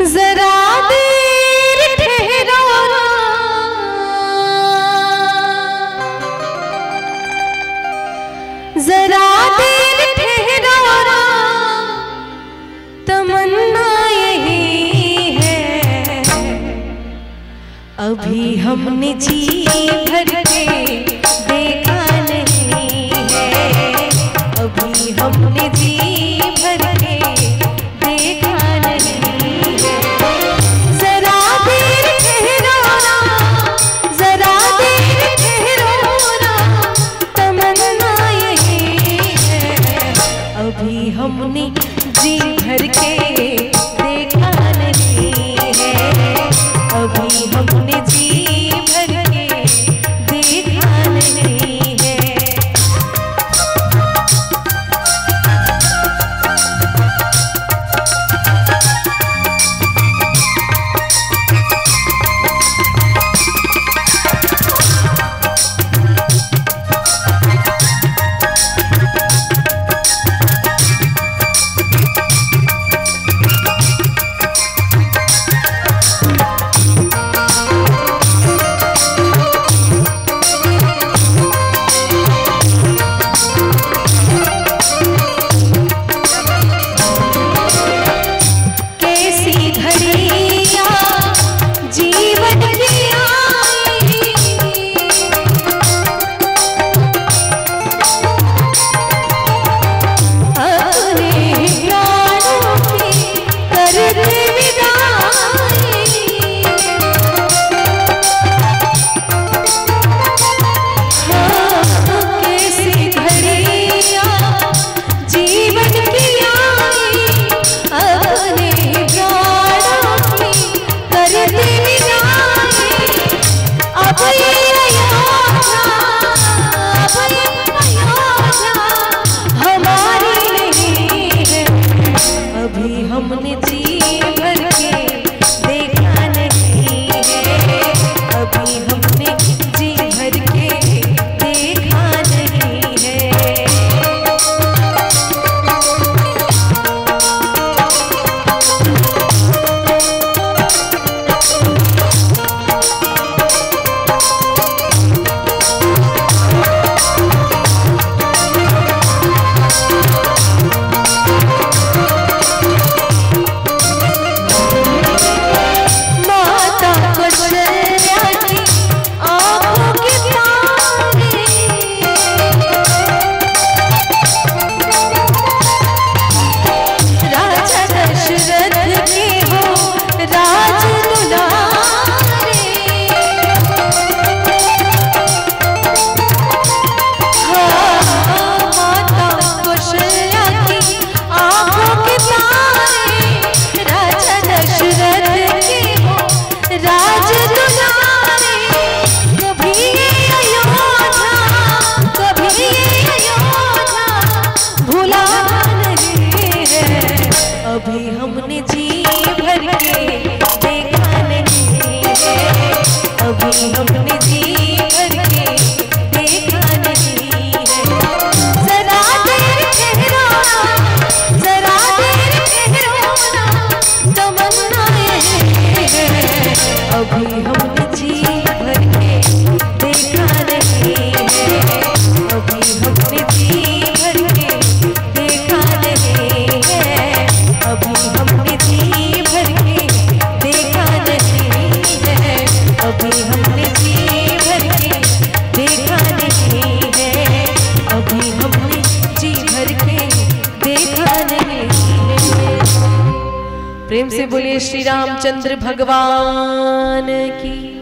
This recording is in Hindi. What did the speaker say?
जरा देर ठहरो जरा देर तमन्ना यही है। अभी हमने जी भर के कभी हमने जी भर के देखा नहीं है। कभी हमने जी अभी हमने प्रेम से बोले श्री रामचंद्र भगवान की।